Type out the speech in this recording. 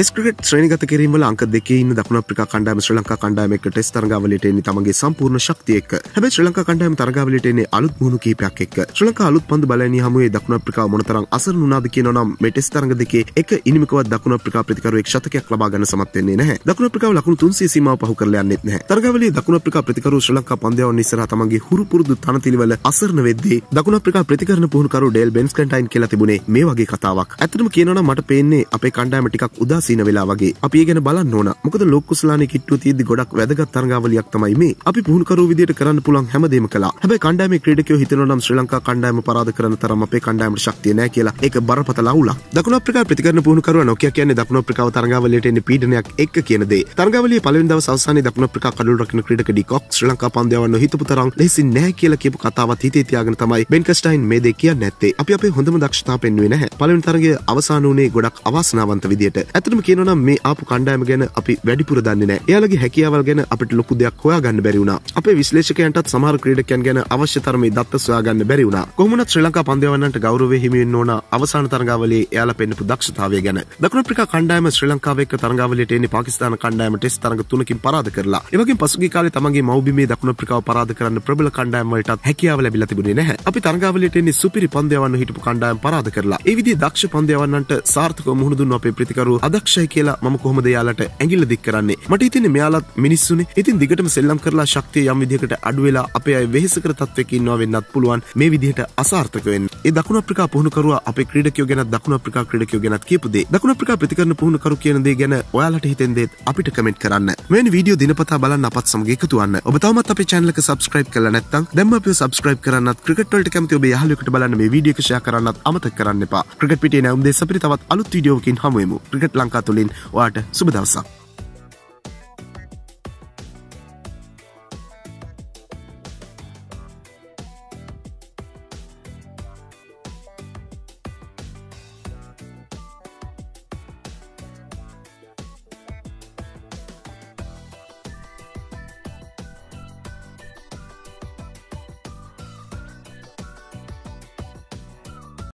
Test cricket ශ්‍රේණිගත කිරීම වල අංක දෙකේ ඉන්න දකුණු අප්‍රිකා කණ්ඩායම ශ්‍රී ලංකා කණ්ඩායම එක්ක ටෙස් තරගාවලියට එන්නේ තමන්ගේ සම්පූර්ණ ශක්තිය එක්ක. හැබැයි ශ්‍රී ලංකා කණ්ඩායම තරගාවලියට එන්නේ අලුත් මුහුණු කීපයක් එක්ක. ශ්‍රී ලංකා අලුත් පන්දු බලයනිය හමුවේ දකුණු අප්‍රිකාව මොනතරම් අසරණ වුණාද කියනවා නම් මේ ටෙස් තරග දෙකේ එක ඉනිමකවත් දකුණු අප්‍රිකා ප්‍රතිකරුවෙක් ශතකයක් ලබා ගන්න සමත් වෙන්නේ නැහැ. දකුණු අප්‍රිකාව ලකුණු 300 සීමාව පහු කරලා යන්නෙත් නැහැ. තරගාවලියේ දකුණු අප්‍රිකා ප්‍රතිකරුව ශ්‍රී ලංකා පන්දයාවන් ඉස්සරහා තමන්ගේ හුරු පුරුදු තනතිලිවල අසරණ වෙද්දී දකුණු අප්‍රිකා ප්‍රතිකරණ පුහුණුකරු ඩේල් බෙන්ස්කන්ටයින් කියලා තිබුණේ මේ වගේ කතාවක්. ඇත්තටම කියනවා නම් මට පේන්නේ අපේ කණ්ඩායම ටිකක් උදාසීන වෙලා වගේ. අපි ඒ ගැන බලන්න ඕන. මොකද ලෝකුස්ලානේ කිට්ටුව තියෙද්දි ගොඩක් වැදගත් තරගාවලියක් තමයි මේ. අපි පුහුණුකරු විදියට කරන්න පුළුවන් හැමදේම කළා. හැබැයි කණ්ඩායමේ ක්‍රීඩකයෝ හිතනවා නම් ශ්‍රී ලංකා කණ්ඩායම පරාද කරන තරම් අපේ කණ්ඩායමට ශක්තිය නැහැ කියලා. ඒක බරපතල අවුලක්. දකුණු අප්‍රිකාවේ ප්‍රතිකරණ පුහුණුකරුවා නොකිය කියන්නේ දකුණු අප්‍රිකාව තරගාවලියට එන්නේ පීඩනයක් එක්ක කියන දේ. තරගාවලියේ පළවෙනි දවස් අවසානයේ දකුණු අප්‍රිකා කඩුල් රකින්න ක්‍රීඩක ඩිකොක් ශ්‍රී ලංකා පන්දයාවන් නොහිතපු තරම් ලෙසින් නැහැ කියලා කියපු කතාවත් හිතේ තියාගෙන තමයි බෙන් කස්ටයින් මේ දේ කියන්නේ නැත්තේ. අපි අපේ හොඳම දක්ෂතාව පෙන්වුවේ නැහැ. පළවෙනි තරගයේ අවසාන වුණේ ගොඩක් අවාසනාවන්ත විදියට. ඇත්තටම කියනවා නම් මේ ආපු කණ්ඩායම ගැන අපි වැඩිපුර දන්නේ නැහැ. එයාලගේ හැකියාවල් ගැන අපිට ලොකු දෙයක් හොයාගන්න බැරි වුණා. අපේ විශ්ලේෂකයන්ටත් සමහර ක්‍රීඩකයන් ගැන අවශ්‍ය තරමේ දත්ත සොයාගන්න බැරි වුණා. කොහොමුණත් ශ්‍රී ලංකා පන්දයාවන්නන්ට ගෞරවය හිමි වෙන්න ඕන අවසාන තරගාවලියේ එයාලා පෙන්නපු දක්ෂතාවය ගැන. දකුණු අප්‍රිකා කණ්ඩායම ශ්‍රී ලංකාව එක්ක තරගාවලියට එන්නේ පාකිස්තාන කණ්ඩායම ටෙස්ට් තරග තුනකින් පරාද කරලා. ඒ වගේම පසුගිය කාලේ තමන්ගේ මව්බිමේ දකුණු අප්‍රිකාව පරාද කරන්න ප්‍රබල කණ්ඩායම් වලටත් හැකියාව ලැබිලා තිබුණේ නැහැ. අපි තරගාවලියට එන්නේ සුපිරි පන්දයාවන්න හිටපු කණ්ඩායම් පරාද කරලා. ඒ විදිහේ දක්ෂ පන්දයාවන්නන්ට සාර්ථකව මුහුණ දුන්න අපේ ප්‍රතිකරු අදක්ෂයි කියලා මම කොහොමද යාලට ඇඟිල්ල දික් කරන්නේ. මට හිතෙන්නේ මෙයාලත් මිනිස්සුනේ. ඉතින් දිගටම සෙල්ලම් කරලා ශක්තිය යම් විදිහකට අඩු වෙලා අපේ අය වෙහෙස කර තත්වයක ඉන්නවා වෙන්නත් පුළුවන්. මේ විදිහට අසාර්ථක වෙන්න. ඒ දකුණු අප්‍රිකා පුහුණුකරුවා අපේ ක්‍රීඩකයෝ ගැන දකුණු අප්‍රිකා ක්‍රීඩකයෝ ගැනත් කියපු දේ. දකුණු අප්‍රිකා ප්‍රතිකරණ පුහුණුකරු කියන දේ ගැන ඔයාලට හිතෙන දේත් අපිට කමෙන්ට් කරන්න. මෙවැනි වීඩියෝ දිනපතා බලන්න අපත් සමග එකතු වන්න. ඔබ තවමත් අපේ channel එක subscribe කරලා නැත්නම් දැන්ම අපිව subscribe කරන්නත් ක්‍රිකට් වලට කැමති ඔබේ යාළුවෙකුට බලන්න මේ වීඩියෝ එක share කරන්නත් අමතක කරන්න එපා. ක්‍රිකට් පිටියේ නැවුම් දෙස අපිට තවත් අලුත් වීඩියෝවකින් හමු වෙමු. ක්‍රිකට් ලංකා තුලින් ඔයාට සුබ දවසක්.